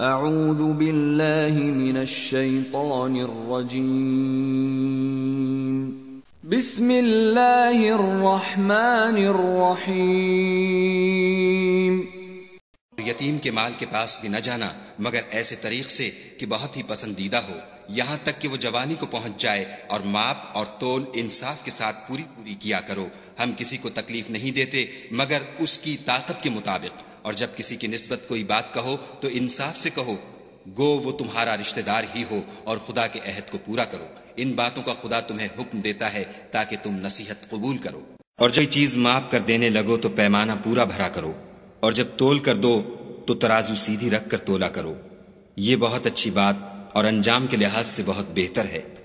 اعوذ باللہ من الشیطان الرجیم بسم اللہ الرحمن الرحیم یتیم کے مال کے پاس بھی نہ جانا، مگر ایسے طریق سے کہ بہت ہی پسندیدہ ہو۔ یہاں تک کہ وہ جوانی کو پہنچ جائے اور ماپ اور تول انصاف کے ساتھ پوری پوری کیا کرو۔ ہم کسی کو تکلیف نہیں دیتے، مگر اس کی طاقت کے مطابق۔ اور جب کسی کی نسبت کوئی بات کہو تو انصاف سے کہو، گو وہ تمہارا رشتہ دار ہی ہو اور خدا کے عہد کو پورا کرو۔ ان باتوں کا خدا تمہیں حکم دیتا ہے تاکہ تم نصیحت قبول کرو۔ اور جب چیز ماپ کر دینے لگو تو پیمانہ پورا بھرا کرو۔ اور جب تول کر دو تو ترازو سیدھی رکھ کر تولا کرو۔ یہ بہت اچھی بات اور انجام کے لحاظ سے بہت بہتر ہے۔